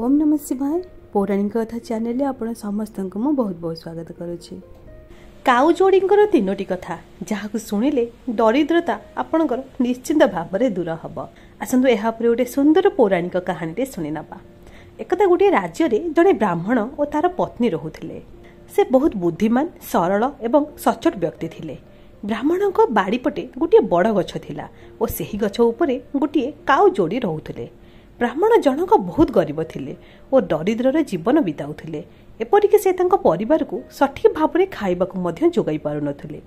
ଓମ୍ ନମ ଶିବାୟ। ପୌରାଣିକ କଥା ଚ୍ୟାନେଲରେ ଆପଣ ସମସ୍ତଙ୍କୁ ମୁଁ ବହୁତ ବହୁତ ସ୍ୱାଗତ କରୁଛି। କାଉ ଯୋଡ଼ିଙ୍କର ତିନୋଟି କଥା। ଯାହାକୁ ଶୁଣିଲେ ଦରିଦ୍ରତା ଆପଣଙ୍କର ନିଶ୍ଚିନ୍ତ ଭାବରେ ଦୂର ହେବ। ଆସନ୍ତୁ ଏହା ଉପରେ ଗୋଟେ ସୁନ୍ଦର ପୌରାଣିକ କାହାଣୀଟେ ଶୁଣିନେବା। ଏକଦା ଗୋଟିଏ ରାଜ୍ୟରେ ଜଣେ ବ୍ରାହ୍ମଣ ଓ ତାର ପତ୍ନୀ ରହୁଥିଲେ। ସେ ବହୁତ ବୁଦ୍ଧିମାନ ସରଳ ଏବଂ ସଚୋଟ ବ୍ୟକ୍ତି ଥିଲେ। ବ୍ରାହ୍ମଣଙ୍କ ବାଡ଼ିପଟେ ଗୋଟିଏ ବଡ଼ ଗଛ ଥିଲା ଓ ସେହି ଗଛ ଉପରେ ଗୋଟିଏ କାଉ ଯୋଡ଼ି ରହୁଥିଲେ। ବ୍ରାହ୍ମଣ ଜଣକ ବହୁତ ଗରିବ ଥିଲେ ଓ ଦରିଦ୍ରର ଜୀବନ ବିତାଉଥିଲେ। ଏପରିକି ସେ ତାଙ୍କ ପରିବାରକୁ ସଠିକ୍ ଭାବରେ ଖାଇବାକୁ ମଧ୍ୟ ଯୋଗାଇ ପାରୁନଥିଲେ।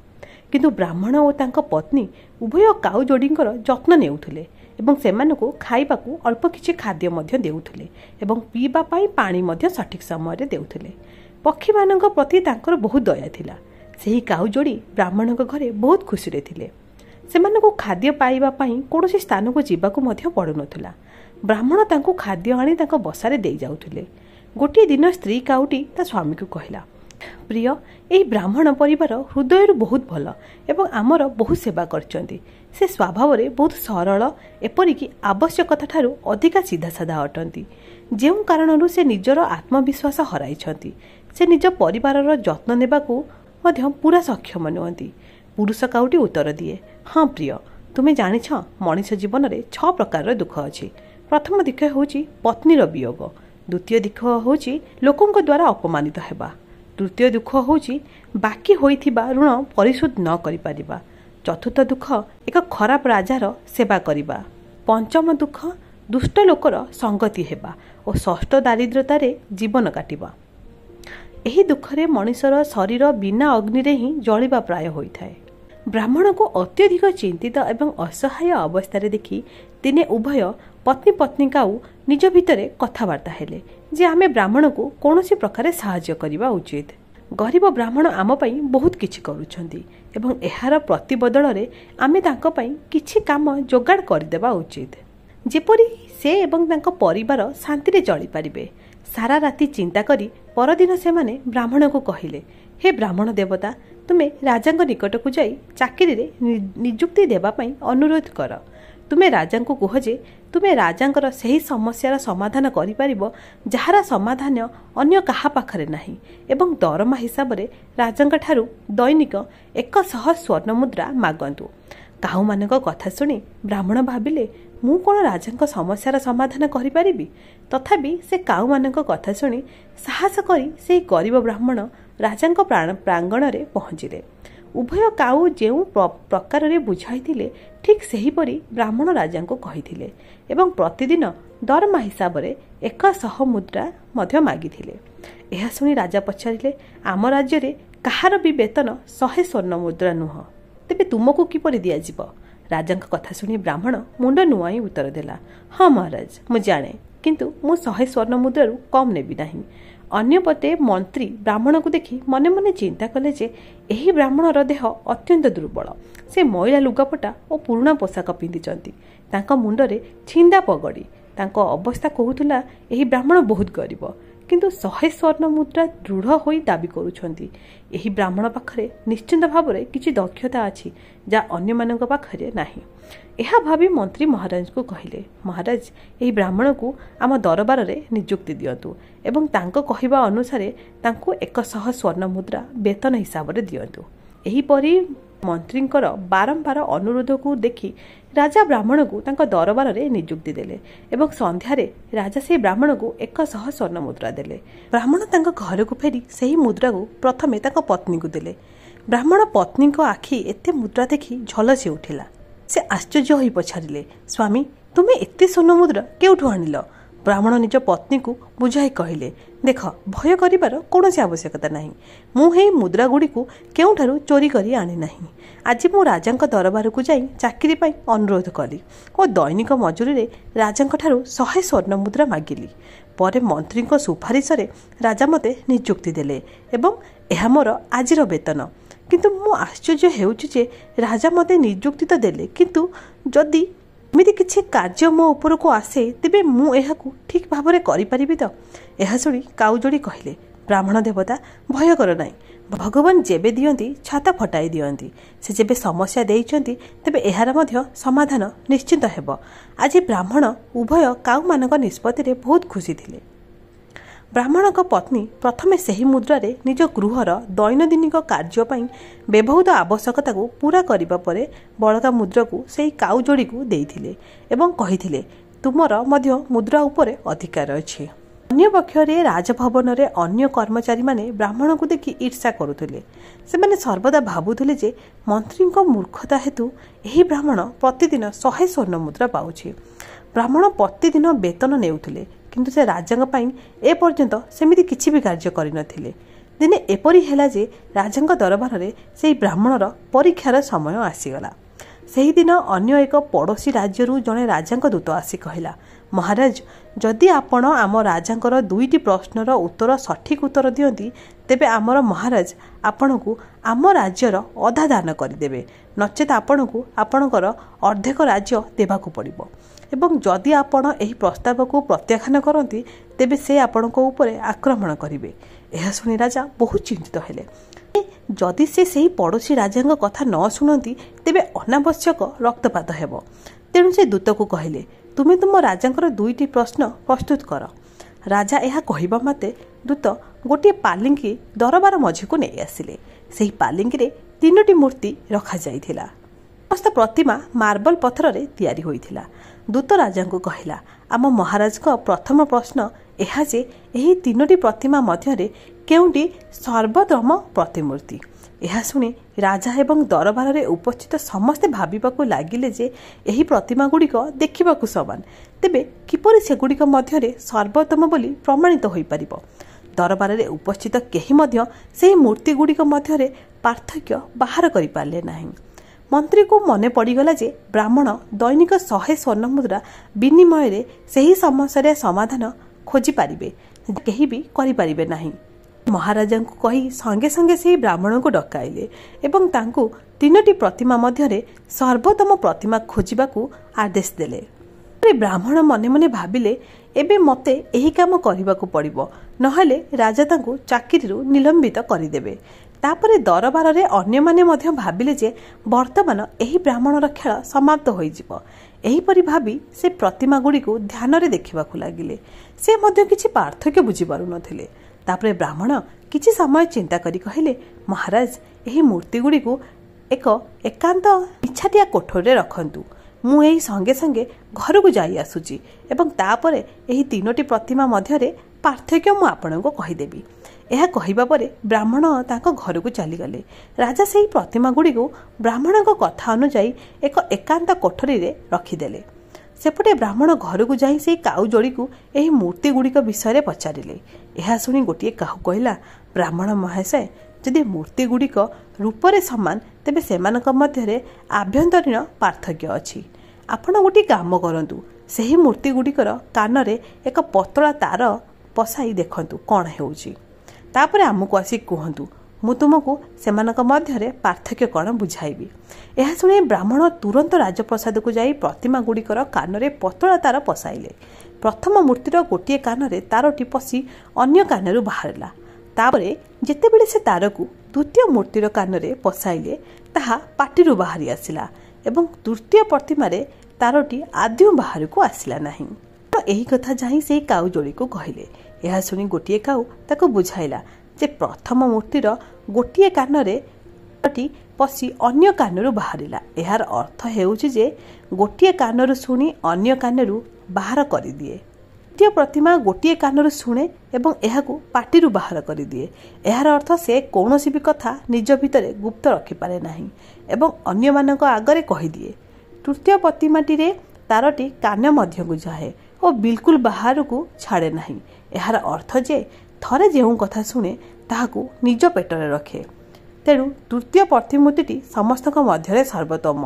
କିନ୍ତୁ ବ୍ରାହ୍ମଣ ଓ ତାଙ୍କ ପତ୍ନୀ ଉଭୟ କାଉ ଯୋଡ଼ିଙ୍କର ଯତ୍ନ ନେଉଥିଲେ ଏବଂ ସେମାନଙ୍କୁ ଖାଇବାକୁ ଅଳ୍ପ କିଛି ଖାଦ୍ୟ ମଧ୍ୟ ଦେଉଥିଲେ ଏବଂ ପିଇବା ପାଇଁ ପାଣି ମଧ୍ୟ ସଠିକ୍ ସମୟରେ ଦେଉଥିଲେ। ପକ୍ଷୀମାନଙ୍କ ପ୍ରତି ତାଙ୍କର ବହୁତ ଦୟା ଥିଲା। ସେହି କାଉ ଯୋଡ଼ି ବ୍ରାହ୍ମଣଙ୍କ ଘରେ ବହୁତ ଖୁସିରେ ଥିଲେ। ସେମାନଙ୍କୁ ଖାଦ୍ୟ ପାଇବା ପାଇଁ କୌଣସି ସ୍ଥାନକୁ ଯିବାକୁ ମଧ୍ୟ ପଡ଼ୁନଥିଲା। ବ୍ରାହ୍ମଣ ତାଙ୍କୁ ଖାଦ୍ୟ ଆଣି ତାଙ୍କ ବସାରେ ଦେଇ ଯାଉଥିଲେ। ଗୋଟିଏ ଦିନ ସ୍ତ୍ରୀ କାଉଟି ତା ସ୍ୱାମୀକୁ କହିଲା ପ୍ରିୟ ଏହି ବ୍ରାହ୍ମଣ ପରିବାର ହୃଦୟରୁ ବହୁତ ଭଲ ଏବଂ ଆମର ବହୁତ ସେବା କରିଛନ୍ତି। ସେ ସ୍ୱଭାବରେ ବହୁତ ସରଳ ଏପରିକି ଆବଶ୍ୟକତାଠାରୁ ଅଧିକା ସିଧାସାଧା ଅଟନ୍ତି। ଯେଉଁ କାରଣରୁ ସେ ନିଜର ଆତ୍ମବିଶ୍ୱାସ ହରାଇଛନ୍ତି ସେ ନିଜ ପରିବାରର ଯତ୍ନ ନେବାକୁ ମଧ୍ୟ ପୁରା ସକ୍ଷମ ନୁହନ୍ତି। ପୁରୁଷ କାଉଟି ଉତ୍ତର ଦିଏ ହଁ ପ୍ରିୟ ତୁମେ ଜାଣିଛ ମଣିଷ ଜୀବନରେ ଛଅ ପ୍ରକାରର ଦୁଃଖ ଅଛି। ପ୍ରଥମ ଦିଖ ହେଉଛି ପତ୍ନୀର ବିୟୋଗ। ଦ୍ୱିତୀୟ ଦିଖ ହେଉଛି ଲୋକଙ୍କ ଦ୍ୱାରା ଅପମାନିତ ହେବା। ତୃତୀୟ ଦୁଃଖ ହେଉଛି ବାକି ହୋଇଥିବା ଋଣ ପରିଶୋଧ ନ କରିପାରିବା। ଚତୁର୍ଥ ଦୁଃଖ ଏକ ଖରାପ ରାଜାର ସେବା କରିବା। ପଞ୍ଚମ ଦୁଃଖ ଦୁଷ୍ଟ ଲୋକର ସଙ୍ଗତି ହେବା ଓ ଷଷ୍ଠ ଦାରିଦ୍ର୍ୟତାରେ ଜୀବନ କାଟିବା। ଏହି ଦୁଃଖରେ ମଣିଷର ଶରୀର ବିନା ଅଗ୍ନିରେ ହିଁ ଜଳିବା ପ୍ରାୟ ହୋଇଥାଏ। ବ୍ରାହ୍ମଣକୁ ଅତ୍ୟଧିକ ଚିନ୍ତିତ ଏବଂ ଅସହାୟ ଅବସ୍ଥାରେ ଦେଖି ଦିନେ ଉଭୟ ପତ୍ନୀ ପତ୍ନୀ କାଉ ନିଜ ଭିତରେ କଥାବାର୍ତ୍ତା ହେଲେ ଯେ ଆମେ ବ୍ରାହ୍ମଣକୁ କୌଣସି ପ୍ରକାରେ ସାହାଯ୍ୟ କରିବା ଉଚିତ। ଗରିବ ବ୍ରାହ୍ମଣ ଆମ ପାଇଁ ବହୁତ କିଛି କରୁଛନ୍ତି ଏବଂ ଏହାର ପ୍ରତିବଦଳରେ ଆମେ ତାଙ୍କ ପାଇଁ କିଛି କାମ ଯୋଗାଡ଼ କରିଦେବା ଉଚିତ। ଯେପରି ସେ ଏବଂ ତାଙ୍କ ପରିବାର ଶାନ୍ତିରେ ଚଳିପାରିବେ ସାରା ରାତି ଚିନ୍ତା କରି ପରଦିନ ସେମାନେ ବ୍ରାହ୍ମଣକୁ କହିଲେ ହେ ବ୍ରାହ୍ମଣ ଦେବତା ତୁମେ ରାଜାଙ୍କ ନିକଟକୁ ଯାଇ ଚାକିରିରେ ନିଯୁକ୍ତି ଦେବା ପାଇଁ ଅନୁରୋଧ କର। ତୁମେ ରାଜାଙ୍କୁ କୁହ ଯେ ତୁମେ ରାଜାଙ୍କର ସେହି ସମସ୍ୟାର ସମାଧାନ କରିପାରିବ ଯାହାର ସମାଧାନ ଅନ୍ୟ କାହା ପାଖରେ ନାହିଁ। ଏବଂ ଦରମା ହିସାବରେ ରାଜାଙ୍କଠାରୁ ଦୈନିକ ଏକଶହ ସ୍ୱର୍ଣ୍ଣ ମୁଦ୍ରା ମାଗନ୍ତୁ। କାହୁମାନଙ୍କ କଥା ଶୁଣି ବ୍ରାହ୍ମଣ ଭାବିଲେ ମୁଁ କ'ଣ ରାଜାଙ୍କ ସମସ୍ୟାର ସମାଧାନ କରିପାରିବି? ତଥାପି ସେ କାଉମାନଙ୍କ କଥା ଶୁଣି ସାହସ କରି ସେହି ଗରିବ ବ୍ରାହ୍ମଣ ରାଜାଙ୍କ ପ୍ରାଙ୍ଗଣରେ ପହଞ୍ଚିଲେ। ଉଭୟ କାଉ ଯେଉଁ ପ୍ରକାରରେ ବୁଝାଇଥିଲେ ଠିକ୍ ସେହିପରି ବ୍ରାହ୍ମଣ ରାଜାଙ୍କୁ କହିଥିଲେ ଏବଂ ପ୍ରତିଦିନ ଦରମା ହିସାବରେ ଏକଶହ ମୁଦ୍ରା ମଧ୍ୟ ମାଗିଥିଲେ। ଏହା ଶୁଣି ରାଜା ପଚାରିଲେ ଆମ ରାଜ୍ୟରେ କାହାର ବି ବେତନ ଶହେ ସ୍ୱର୍ଣ୍ଣ ମୁଦ୍ରା ନୁହଁ? ତେବେ ତୁମକୁ କିପରି ଦିଆଯିବ? ରାଜାଙ୍କ କଥା ଶୁଣି ବ୍ରାହ୍ମଣ ମୁଣ୍ଡ ନୁଆଁଇ ଉତ୍ତର ଦେଲା ହଁ ମହାରାଜ ମୁଁ ଜାଣେ କିନ୍ତୁ ମୁଁ ଶହେ ସ୍ୱର୍ଣ୍ଣ ମୁଦ୍ରାରୁ କମ୍ ନେବି ନାହିଁ। ଅନ୍ୟପଟେ ମନ୍ତ୍ରୀ ବ୍ରାହ୍ମଣକୁ ଦେଖି ମନେ ମନେ ଚିନ୍ତା କଲେ ଯେ ଏହି ବ୍ରାହ୍ମଣର ଦେହ ଅତ୍ୟନ୍ତ ଦୁର୍ବଳ। ସେ ମଇଳା ଲୁଗାପଟା ଓ ପୁରୁଣା ପୋଷାକ ପିନ୍ଧିଛନ୍ତି। ତାଙ୍କ ମୁଣ୍ଡରେ ଛିନ୍ଦା ପଗଡ଼ି। ତାଙ୍କ ଅବସ୍ଥା କହୁଥିଲା ଏହି ବ୍ରାହ୍ମଣ ବହୁତ ଗରିବ। କିନ୍ତୁ ଶହେ ସ୍ୱର୍ଣ୍ଣ ମୁଦ୍ରା ଦୃଢ଼ ହୋଇ ଦାବି କରୁଛନ୍ତି ଏହି ବ୍ରାହ୍ମଣ ପାଖରେ ନିଶ୍ଚିନ୍ତ ଭାବରେ କିଛି ଦକ୍ଷତା ଅଛି ଯାହା ଅନ୍ୟମାନଙ୍କ ପାଖରେ ନାହିଁ। ଏହା ଭାବି ମନ୍ତ୍ରୀ ମହାରାଜଙ୍କୁ କହିଲେ ମହାରାଜ ଏହି ବ୍ରାହ୍ମଣକୁ ଆମ ଦରବାରରେ ନିଯୁକ୍ତି ଦିଅନ୍ତୁ ଏବଂ ତାଙ୍କ କହିବା ଅନୁସାରେ ତାଙ୍କୁ ଏକଶହ ସ୍ୱର୍ଣ୍ଣ ମୁଦ୍ରା ବେତନ ହିସାବରେ ଦିଅନ୍ତୁ। ଏହିପରି ମନ୍ତ୍ରୀଙ୍କର ବାରମ୍ବାର ଅନୁରୋଧକୁ ଦେଖି ରାଜା ବ୍ରାହ୍ମଣକୁ ତାଙ୍କ ଦରବାରରେ ନିଯୁକ୍ତି ଦେଲେ ଏବଂ ସନ୍ଧ୍ୟାରେ ରାଜା ସେହି ବ୍ରାହ୍ମଣକୁ ଏକଶହ ସ୍ୱର୍ଣ୍ଣ ମୁଦ୍ରା ଦେଲେ। ବ୍ରାହ୍ମଣ ତାଙ୍କ ଘରକୁ ଫେରି ସେହି ମୁଦ୍ରାକୁ ପ୍ରଥମେ ତାଙ୍କ ପତ୍ନୀକୁ ଦେଲେ। ବ୍ରାହ୍ମଣ ପତ୍ନୀଙ୍କ ଆଖି ଏତେ ମୁଦ୍ରା ଦେଖି ଝଲସି ଉଠିଲା। ସେ ଆଶ୍ଚର୍ଯ୍ୟ ହୋଇ ପଚାରିଲେ ସ୍ୱାମୀ ତୁମେ ଏତେ ସ୍ୱର୍ଣ୍ଣ ମୁଦ୍ରା କେଉଁଠୁ ଆଣିଲ? ବ୍ରାହ୍ମଣ ନିଜ ପତ୍ନୀକୁ ବୁଝାଇ କହିଲେ ଦେଖ ଭୟ କରିବାର କୌଣସି ଆବଶ୍ୟକତା ନାହିଁ। ମୁଁ ଏହି ମୁଦ୍ରାଗୁଡ଼ିକୁ କେଉଁଠାରୁ ଚୋରି କରି ଆଣି ନାହିଁ। ଆଜି ମୁଁ ରାଜାଙ୍କ ଦରବାରକୁ ଯାଇ ଚାକିରି ପାଇଁ ଅନୁରୋଧ କଲି ଓ ଦୈନିକ ମଜୁରୀରେ ରାଜାଙ୍କଠାରୁ ଶହେ ସ୍ୱର୍ଣ୍ଣ ମୁଦ୍ରା ମାଗିଲି। ପରେ ମନ୍ତ୍ରୀଙ୍କ ସୁପାରିଶରେ ରାଜା ମୋତେ ନିଯୁକ୍ତି ଦେଲେ ଏବଂ ଏହା ମୋର ଆଜିର ବେତନ। କିନ୍ତୁ ମୁଁ ଆଶ୍ଚର୍ଯ୍ୟ ହେଉଛି ଯେ ରାଜା ମୋତେ ନିଯୁକ୍ତି ତ ଦେଲେ କିନ୍ତୁ ଯଦି ଏମିତି କିଛି କାର୍ଯ୍ୟ ମୋ ଉପରକୁ ଆସେ ତେବେ ମୁଁ ଏହାକୁ ଠିକ୍ ଭାବରେ କରିପାରିବି ତ? ଏହା ଶୁଣି କାଉଜୋଡ଼ି କହିଲେ ବ୍ରାହ୍ମଣ ଦେବତା ଭୟ କର ନାହିଁ। ଭଗବାନ ଯେବେ ଦିଅନ୍ତି ଛାତ ଫଟାଇ ଦିଅନ୍ତି। ସେ ଯେବେ ସମସ୍ୟା ଦେଇଛନ୍ତି ତେବେ ଏହାର ମଧ୍ୟ ସମାଧାନ ନିଶ୍ଚିନ୍ତ ହେବ। ଆଜି ବ୍ରାହ୍ମଣ ଉଭୟ କାଉମାନଙ୍କ ନିଷ୍ପତ୍ତିରେ ବହୁତ ଖୁସି ଥିଲେ। ବ୍ରାହ୍ମଣଙ୍କ ପତ୍ନୀ ପ୍ରଥମେ ସେହି ମୁଦ୍ରାରେ ନିଜ ଗୃହର ଦୈନନ୍ଦିନିକ କାର୍ଯ୍ୟ ପାଇଁ ବ୍ୟବହୃତ ଆବଶ୍ୟକତାକୁ ପୂରା କରିବା ପରେ ବଳକା ମୁଦ୍ରାକୁ ସେହି କାଉ ଯୋଡ଼ିକୁ ଦେଇଥିଲେ ଏବଂ କହିଥିଲେ ତୁମର ମଧ୍ୟ ମୁଦ୍ରା ଉପରେ ଅଧିକାର ଅଛି ଅନ୍ୟପକ୍ଷରେ ରାଜଭବନରେ ଅନ୍ୟ କର୍ମଚାରୀମାନେ ବ୍ରାହ୍ମଣଙ୍କୁ ଦେଖି ଈର୍ଷା କରୁଥିଲେ। ସେମାନେ ସର୍ବଦା ଭାବୁଥିଲେ ଯେ ମନ୍ତ୍ରୀଙ୍କ ମୂର୍ଖତା ହେତୁ ଏହି ବ୍ରାହ୍ମଣ ପ୍ରତିଦିନ ଶହେ ସ୍ୱର୍ଣ୍ଣ ମୁଦ୍ରା ପାଉଛି। ବ୍ରାହ୍ମଣ ପ୍ରତିଦିନ ବେତନ ନେଉଥିଲେ। କିନ୍ତୁ ସେ ରାଜାଙ୍କ ପାଇଁ ଏପର୍ଯ୍ୟନ୍ତ ସେମିତି କିଛି ବି କାର୍ଯ୍ୟ କରିନଥିଲେ। ଦିନେ ଏପରି ହେଲା ଯେ ରାଜାଙ୍କ ଦରବାରରେ ସେହି ବ୍ରାହ୍ମଣର ପରୀକ୍ଷାର ସମୟ ଆସିଗଲା। ସେହିଦିନ ଅନ୍ୟ ଏକ ପଡ଼ୋଶୀ ରାଜ୍ୟରୁ ଜଣେ ରାଜାଙ୍କ ଦୂତ ଆସି କହିଲା ମହାରାଜ ଯଦି ଆପଣ ଆମ ରାଜାଙ୍କର ଦୁଇଟି ପ୍ରଶ୍ନର ଉତ୍ତର ସଠିକ୍ ଉତ୍ତର ଦିଅନ୍ତି ତେବେ ଆମର ମହାରାଜ ଆପଣଙ୍କୁ ଆମ ରାଜ୍ୟର ଅଧା ଦାନ କରିଦେବେ। ନଚେତ ଆପଣଙ୍କୁ ଆପଣଙ୍କର ଅର୍ଦ୍ଧେକ ରାଜ୍ୟ ଦେବାକୁ ପଡ଼ିବ। ଏବଂ ଯଦି ଆପଣ ଏହି ପ୍ରସ୍ତାବକୁ ପ୍ରତ୍ୟାଖ୍ୟାନ କରନ୍ତି ତେବେ ସେ ଆପଣଙ୍କ ଉପରେ ଆକ୍ରମଣ କରିବେ। ଏହା ଶୁଣି ରାଜା ବହୁତ ଚିନ୍ତିତ ହେଲେ। ଯଦି ସେ ସେହି ପଡ଼ୋଶୀ ରାଜାଙ୍କ କଥା ନ ଶୁଣନ୍ତି ତେବେ ଅନାବଶ୍ୟକ ରକ୍ତପାତ ହେବ। ତେଣୁ ସେ ଦୂତକୁ କହିଲେ ତୁମେ ତୁମ ରାଜାଙ୍କର ଦୁଇଟି ପ୍ରଶ୍ନ ପ୍ରସ୍ତୁତ କର ରାଜା ଏହା କହିବା ମାତ୍ରେ ଦୂତ ଗୋଟିଏ ପାଲିଙ୍କି ଦରବାର ମଝିକୁ ନେଇ ଆସିଲେ। ସେହି ପାଲିଙ୍କିରେ ତିନୋଟି ମୂର୍ତ୍ତି ରଖାଯାଇଥିଲା। ସମସ୍ତ ପ୍ରତିମା ମାର୍ବଲ ପଥରରେ ତିଆରି ହୋଇଥିଲା। ଦୂତ ରାଜାଙ୍କୁ କହିଲା ଆମ ମହାରାଜଙ୍କ ପ୍ରଥମ ପ୍ରଶ୍ନ ଏହା ଯେ ଏହି ତିନୋଟି ପ୍ରତିମା ମଧ୍ୟରେ କେଉଁଟି ସର୍ବୋତ୍ତମ ପ୍ରତିମୂର୍ତ୍ତି ଏହା ଶୁଣି ରାଜା ଏବଂ ଦରବାରରେ ଉପସ୍ଥିତ ସମସ୍ତେ ଭାବିବାକୁ ଲାଗିଲେ ଯେ ଏହି ପ୍ରତିମା ଗୁଡ଼ିକ ଦେଖିବାକୁ ସମାନ। ତେବେ କିପରି ସେଗୁଡ଼ିକ ମଧ୍ୟରେ ସର୍ବୋତ୍ତମ ବୋଲି ପ୍ରମାଣିତ ହୋଇପାରିବ? ଦରବାରରେ ଉପସ୍ଥିତ କେହି ମଧ୍ୟ ସେହି ମୂର୍ତ୍ତି ଗୁଡ଼ିକ ମଧ୍ୟରେ ପାର୍ଥକ୍ୟ ବାହାର କରିପାରିଲେ ନାହିଁ। ମନ୍ତ୍ରୀକୁ ମନେ ପଡ଼ିଗଲା ଯେ ବ୍ରାହ୍ମଣ ଦୈନିକ ଶହେ ସ୍ୱର୍ଣ୍ଣ ମୁଦ୍ରା ବିନିମୟରେ ସେହି ସମସ୍ୟାରେ ସମାଧାନ ଖୋଜିପାରିବେ କେହି ବି କରିପାରିବେ ନାହିଁ। ମହାରାଜାଙ୍କୁ କହି ସଙ୍ଗେ ସଙ୍ଗେ ସେହି ବ୍ରାହ୍ମଣଙ୍କୁ ଡକାଇଲେ ଏବଂ ତାଙ୍କୁ ତିନୋଟି ପ୍ରତିମା ମଧ୍ୟରେ ସର୍ବୋତ୍ତମ ପ୍ରତିମା ଖୋଜିବାକୁ ଆଦେଶ ଦେଲେ। ବ୍ରାହ୍ମଣ ମନେ ମନେ ଭାବିଲେ ଏବେ ମୋତେ ଏହି କାମ କରିବାକୁ ପଡ଼ିବ ନହେଲେ ରାଜା ତାଙ୍କୁ ଚାକିରିରୁ ନିଲମ୍ବିତ କରିଦେବେ। ତାପରେ ଦରବାରରେ ଅନ୍ୟମାନେ ମଧ୍ୟ ଭାବିଲେ ଯେ ବର୍ତ୍ତମାନ ଏହି ବ୍ରାହ୍ମଣର ଖେଳ ସମାପ୍ତ ହୋଇଯିବ। ଏହିପରି ଭାବି ସେ ପ୍ରତିମା ଗୁଡ଼ିକୁ ଧ୍ୟାନରେ ଦେଖିବାକୁ ଲାଗିଲେ। ସେ ମଧ୍ୟ କିଛି ପାର୍ଥକ୍ୟ ବୁଝିପାରୁନଥିଲେ। ତାପରେ ବ୍ରାହ୍ମଣ କିଛି ସମୟ ଚିନ୍ତା କରି କହିଲେ ମହାରାଜ ଏହି ମୂର୍ତ୍ତି ଗୁଡ଼ିକୁ ଏକ ଏକାନ୍ତ ଇଚ୍ଛାଟିଆ କୋଠରୀରେ ରଖନ୍ତୁ। ମୁଁ ଏହି ସଙ୍ଗେ ସଙ୍ଗେ ଘରକୁ ଯାଇ ଆସୁଛି ଏବଂ ତାପରେ ଏହି ତିନୋଟି ପ୍ରତିମା ମଧ୍ୟରେ ପାର୍ଥକ୍ୟ ମୁଁ ଆପଣଙ୍କୁ କହିଦେବି। ଏହା କହିବା ପରେ ବ୍ରାହ୍ମଣ ତାଙ୍କ ଘରକୁ ଚାଲିଗଲେ। ରାଜା ସେହି ପ୍ରତିମା ଗୁଡ଼ିକୁ ବ୍ରାହ୍ମଣଙ୍କ କଥା ଅନୁଯାୟୀ ଏକ ଏକାନ୍ତ କୋଠରୀରେ ରଖିଦେଲେ। ସେପଟେ ବ୍ରାହ୍ମଣ ଘରକୁ ଯାଇ ସେହି କାଉ ଯୋଡ଼ିକୁ ଏହି ମୂର୍ତ୍ତି ଗୁଡ଼ିକ ବିଷୟରେ ପଚାରିଲେ। ଏହା ଶୁଣି ଗୋଟିଏ କାହୁ କହିଲା ବ୍ରାହ୍ମଣ ମହାଶୟ ଯଦି ମୂର୍ତ୍ତି ଗୁଡ଼ିକ ରୂପରେ ସମାନ ତେବେ ସେମାନଙ୍କ ମଧ୍ୟରେ ଆଭ୍ୟନ୍ତରୀଣ ପାର୍ଥକ୍ୟ ଅଛି। ଆପଣ ଗୋଟିଏ କାମ କରନ୍ତୁ ସେହି ମୂର୍ତ୍ତି ଗୁଡ଼ିକର କାନରେ ଏକ ପତଳା ତାର ପଶାଇ ଦେଖନ୍ତୁ କ'ଣ ହେଉଛି? ତାପରେ ଆମକୁ ଆସି କୁହନ୍ତୁ ମୁଁ ତୁମକୁ ସେମାନଙ୍କ ମଧ୍ୟରେ ପାର୍ଥକ୍ୟ କ'ଣ ବୁଝାଇବି? ଏହା ଶୁଣି ବ୍ରାହ୍ମଣ ତୁରନ୍ତ ରାଜପ୍ରସାଦକୁ ଯାଇ ପ୍ରତିମା ଗୁଡ଼ିକର କାନରେ ପତଳା ତାର ପଶାଇଲେ ପ୍ରଥମ ମୂର୍ତ୍ତିର ଗୋଟିଏ କାନରେ ତାରଟି ପଶି ଅନ୍ୟ କାନରୁ ବାହାରିଲା। ତାପରେ ଯେତେବେଳେ ସେ ତାରକୁ ଦ୍ୱିତୀୟ ମୂର୍ତ୍ତିର କାନରେ ପଶାଇଲେ ତାହା ପାଟିରୁ ବାହାରି ଆସିଲା ଏବଂ ତୃତୀୟ ପ୍ରତିମାରେ ତାରଟି ଆଦୌ ବାହାରକୁ ଆସିଲା ନାହିଁ। ଏହି କଥା ଯାଇ ସେହି କାଉ ଯୋଡ଼ିକୁ କହିଲେ ଏହା ଶୁଣି ଗୋଟିଏ କାଉ ତାକୁ ବୁଝାଇଲା ଯେ ପ୍ରଥମ ମୂର୍ତ୍ତିର ଗୋଟିଏ କାନରେ ପଶି ଅନ୍ୟ କାନରୁ ବାହାରିଲା। ଏହାର ଅର୍ଥ ହେଉଛି ଯେ ଗୋଟିଏ କାନରୁ ଶୁଣି ଅନ୍ୟ କାନରୁ ବାହାର କରିଦିଏ। ଦ୍ୱିତୀୟ ପ୍ରତିମା ଗୋଟିଏ କାନରୁ ଶୁଣେ ଏବଂ ଏହାକୁ ପାଟିରୁ ବାହାର କରିଦିଏ। ଏହାର ଅର୍ଥ ସେ କୌଣସି ବି କଥା ନିଜ ଭିତରେ ଗୁପ୍ତ ରଖିପାରେ ନାହିଁ ଏବଂ ଅନ୍ୟମାନଙ୍କ ଆଗରେ କହିଦିଏ। ତୃତୀୟ ପ୍ରତିମାଟିରେ ତାରଟି କାନ ମଧ୍ୟକୁ ଯାଏ ଓ ବିଲକୁଲ ବାହାରକୁ ଛାଡ଼େ ନାହିଁ। ଏହାର ଅର୍ଥ ଯେ ଥରେ ଯେଉଁ କଥା ଶୁଣେ ତାହାକୁ ନିଜ ପେଟରେ ରଖେ। ତେଣୁ ତୃତୀୟ ପ୍ରତିମୂର୍ତ୍ତିଟି ସମସ୍ତଙ୍କ ମଧ୍ୟରେ ସର୍ବୋତ୍ତମ।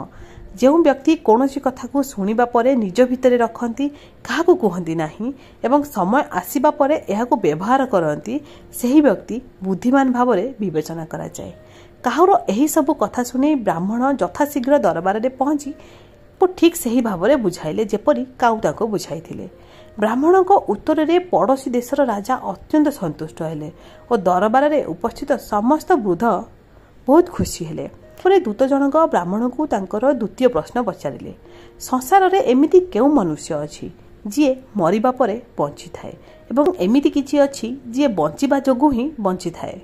ଯେଉଁ ବ୍ୟକ୍ତି କୌଣସି କଥାକୁ ଶୁଣିବା ପରେ ନିଜ ଭିତରେ ରଖନ୍ତି କାହାକୁ କୁହନ୍ତି ନାହିଁ ଏବଂ ସମୟ ଆସିବା ପରେ ଏହାକୁ ବ୍ୟବହାର କରନ୍ତି ସେହି ବ୍ୟକ୍ତି ବୁଦ୍ଧିମାନ ଭାବରେ ବିବେଚନା କରାଯାଏ। କାହାର ଏହିସବୁ କଥା ଶୁଣି ବ୍ରାହ୍ମଣ ଯଥାଶୀଘ୍ର ଦରବାରରେ ପହଞ୍ଚି ଠିକ୍ ସେହି ଭାବରେ ବୁଝାଇଲେ ଯେପରି କାଉ ତାଙ୍କୁ ବୁଝାଇଥିଲେ। ବ୍ରାହ୍ମଣଙ୍କ ଉତ୍ତରରେ ପଡ଼ୋଶୀ ଦେଶର ରାଜା ଅତ୍ୟନ୍ତ ସନ୍ତୁଷ୍ଟ ହେଲେ ଓ ଦରବାରରେ ଉପସ୍ଥିତ ସମସ୍ତ ବୃଦ୍ଧ ବହୁତ ଖୁସି ହେଲେ। ପରେ ଦୂତ ଜଣକ ବ୍ରାହ୍ମଣଙ୍କୁ ତାଙ୍କର ଦ୍ୱିତୀୟ ପ୍ରଶ୍ନ ପଚାରିଲେ ସଂସାରରେ ଏମିତି କେଉଁ ମନୁଷ୍ୟ ଅଛି ଯିଏ ମରିବା ପରେ ବଞ୍ଚିଥାଏ ଏବଂ ଏମିତି କିଛି ଅଛି ଯିଏ ବଞ୍ଚିବା ଯୋଗୁଁ ହିଁ ବଞ୍ଚିଥାଏ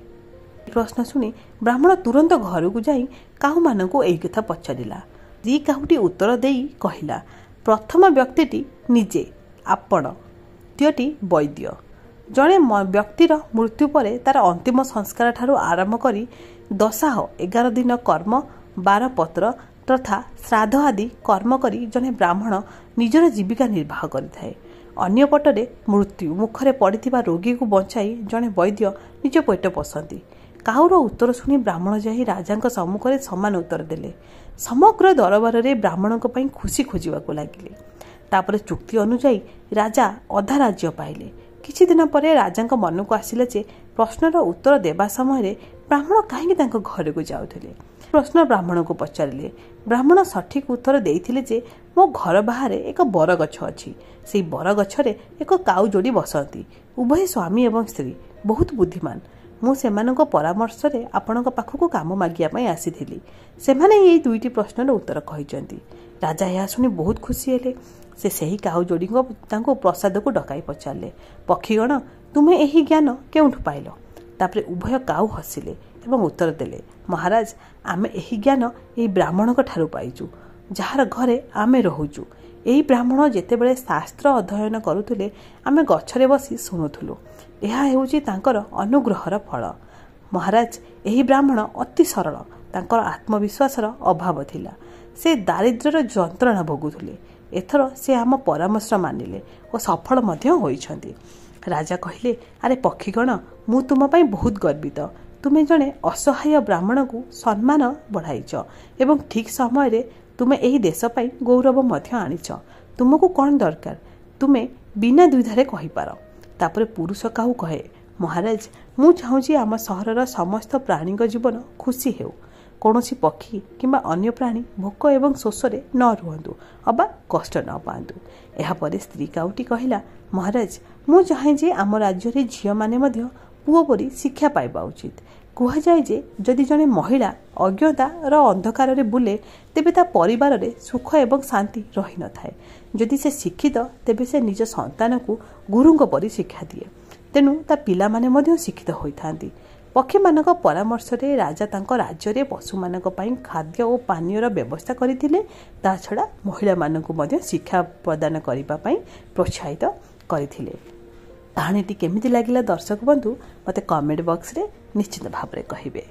ପ୍ରଶ୍ନ ଶୁଣି ବ୍ରାହ୍ମଣ ତୁରନ୍ତ ଘରକୁ ଯାଇ କାହୁମାନଙ୍କୁ ଏହି କଥା ପଚାରିଲା। ସ୍ତ୍ରୀ କାହୁଟି ଉତ୍ତର ଦେଇ କହିଲା ପ୍ରଥମ ବ୍ୟକ୍ତିଟି ନିଜେ ଆପଣ। ଦ୍ୱିତୀୟଟି ବୈଦ୍ୟ। ଜଣେ ବ୍ୟକ୍ତିର ମୃତ୍ୟୁ ପରେ ତାର ଅନ୍ତିମ ସଂସ୍କାର ଠାରୁ ଆରମ୍ଭ କରି ଦଶାହ ଏଗାର ଦିନ କର୍ମ ବାର ପତ୍ର ତଥା ଶ୍ରାଦ୍ଧ ଆଦି କର୍ମ କରି ଜଣେ ବ୍ରାହ୍ମଣ ନିଜର ଜୀବିକା ନିର୍ବାହ କରିଥାଏ। ଅନ୍ୟପଟରେ ମୃତ୍ୟୁ ମୁଖରେ ପଡ଼ିଥିବା ରୋଗୀକୁ ବଞ୍ଚାଇ ଜଣେ ବୈଦ୍ୟ ନିଜ ପେଟ ପୋଷନ୍ତି। କାହୁର ଉତ୍ତର ଶୁଣି ବ୍ରାହ୍ମଣ ଯାଇ ରାଜାଙ୍କ ସମ୍ମୁଖରେ ସମାନ ଉତ୍ତର ଦେଲେ ସମଗ୍ର ଦରବାରରେ ବ୍ରାହ୍ମଣଙ୍କ ପାଇଁ ଖୁସି ଖୋଜିବାକୁ ଲାଗିଲେ। ତାପରେ ଚୁକ୍ତି ଅନୁଯାୟୀ ରାଜା ଅଧା ରାଜ୍ୟ ପାଇଲେ। କିଛି ଦିନ ପରେ ରାଜାଙ୍କ ମନକୁ ଆସିଲା ଯେ ପ୍ରଶ୍ନର ଉତ୍ତର ଦେବା ସମୟରେ ବ୍ରାହ୍ମଣ କାହିଁକି ତାଙ୍କ ଘରକୁ ଯାଉଥିଲେ? ପ୍ରଶ୍ନ ବ୍ରାହ୍ମଣକୁ ପଚାରିଲେ। ବ୍ରାହ୍ମଣ ସଠିକ ଉତ୍ତର ଦେଇଥିଲେ ଯେ ମୋ ଘର ବାହାରେ ଏକ ବରଗଛ ଅଛି। ସେହି ବରଗଛରେ ଏକ କାଉ ଯୋଡ଼ି ବସନ୍ତି। ଉଭୟ ସ୍ୱାମୀ ଏବଂ ସ୍ତ୍ରୀ ବହୁତ ବୁଦ୍ଧିମାନ। ମୁଁ ସେମାନଙ୍କ ପରାମର୍ଶରେ ଆପଣଙ୍କ ପାଖକୁ କାମ ମାଗିବା ପାଇଁ ଆସିଥିଲି। ସେମାନେ ଏଇ ଦୁଇଟି ପ୍ରଶ୍ନର ଉତ୍ତର କହିଛନ୍ତି। ରାଜା ଏହା ଶୁଣି ବହୁତ ଖୁସି ହେଲେ। ସେ ସେହି କାଉ ଯୋଡ଼ିଙ୍କ ତାଙ୍କୁ ପ୍ରସାଦକୁ ଡକାଇ ପଚାରିଲେ ପକ୍ଷୀଗଣ ତୁମେ ଏହି ଜ୍ଞାନ କେଉଁଠୁ ପାଇଲ? ତାପରେ ଉଭୟ କାଉ ହସିଲେ ଏବଂ ଉତ୍ତର ଦେଲେ ମହାରାଜ ଆମେ ଏହି ଜ୍ଞାନ ଏହି ବ୍ରାହ୍ମଣଙ୍କ ଠାରୁ ପାଇଛୁ ଯାହାର ଘରେ ଆମେ ରହୁଛୁ। ଏହି ବ୍ରାହ୍ମଣ ଯେତେବେଳେ ଶାସ୍ତ୍ର ଅଧ୍ୟୟନ କରୁଥିଲେ ଆମେ ଗଛରେ ବସି ଶୁଣୁଥିଲୁ। ଏହା ହେଉଛି ତାଙ୍କର ଅନୁଗ୍ରହର ଫଳ। ମହାରାଜ ଏହି ବ୍ରାହ୍ମଣ ଅତି ସରଳ। ତାଙ୍କର ଆତ୍ମବିଶ୍ୱାସର ଅଭାବ ଥିଲା। ସେ ଦାରିଦ୍ର୍ୟର ଯନ୍ତ୍ରଣା ଭୋଗୁଥିଲେ। ଏଥର ସେ ଆମ ପରାମର୍ଶ ମାନିଲେ ଓ ସଫଳ ମଧ୍ୟ ହୋଇଛନ୍ତି। ରାଜା କହିଲେ ଆରେ ପକ୍ଷୀଗଣ ମୁଁ ତୁମ ପାଇଁ ବହୁତ ଗର୍ବିତ। ତୁମେ ଜଣେ ଅସହାୟ ବ୍ରାହ୍ମଣକୁ ସମ୍ମାନ ବଢ଼ାଇଛ ଏବଂ ଠିକ୍ ସମୟରେ ତୁମେ ଏହି ଦେଶ ପାଇଁ ଗୌରବ ମଧ୍ୟ ଆଣିଛ। ତୁମକୁ କ'ଣ ଦରକାର? ତୁମେ ବିନା ଦ୍ୱିଧାରେ କହିପାର। ତାପରେ ପୁରୁଷ କାହୁ କହେ ମହାରାଜ ମୁଁ ଚାହୁଁଛି ଆମ ସହରର ସମସ୍ତ ପ୍ରାଣୀଙ୍କ ଜୀବନ ଖୁସି ହେଉ। କୌଣସି ପକ୍ଷୀ କିମ୍ବା ଅନ୍ୟ ପ୍ରାଣୀ ଭୋକ ଏବଂ ଶୋଷରେ ନ ରୁହନ୍ତୁ ଅବା କଷ୍ଟ ନ ପାଆନ୍ତୁ ଏହାପରେ ସ୍ତ୍ରୀ କାଉଟି କହିଲା ମହାରାଜ ମୁଁ ଚାହେଁ ଯେ ଆମ ରାଜ୍ୟରେ ଝିଅମାନେ ମଧ୍ୟ ପୁଅ ପରି ଶିକ୍ଷା ପାଇବା ଉଚିତ। କୁହାଯାଏ ଯେ ଯଦି ଜଣେ ମହିଳା ଅଜ୍ଞତାର ଅନ୍ଧକାରରେ ବୁଲେ ତେବେ ତା ପରିବାରରେ ସୁଖ ଏବଂ ଶାନ୍ତି ରହିନଥାଏ ଯଦି ସେ ଶିକ୍ଷିତ ତେବେ ସେ ନିଜ ସନ୍ତାନକୁ ଗୁରୁଙ୍କ ପରି ଶିକ୍ଷା ଦିଏ। ତେଣୁ ତା ପିଲାମାନେ ମଧ୍ୟ ଶିକ୍ଷିତ ହୋଇଥାନ୍ତି। ପକ୍ଷୀମାନଙ୍କ ପରାମର୍ଶରେ ରାଜା ତାଙ୍କ ରାଜ୍ୟରେ ପଶୁମାନଙ୍କ ପାଇଁ ଖାଦ୍ୟ ଓ ପାନୀୟର ବ୍ୟବସ୍ଥା କରିଥିଲେ। ତା ଛଡ଼ା ମହିଳାମାନଙ୍କୁ ମଧ୍ୟ ଶିକ୍ଷା ପ୍ରଦାନ କରିବା ପାଇଁ ପ୍ରୋତ୍ସାହିତ କରିଥିଲେ। କାହାଣୀଟି କେମିତି ଲାଗିଲା ଦର୍ଶକ ବନ୍ଧୁ ମୋତେ କମେଣ୍ଟ ବକ୍ସରେ ନିଶ୍ଚିତ ଭାବରେ କହିବେ।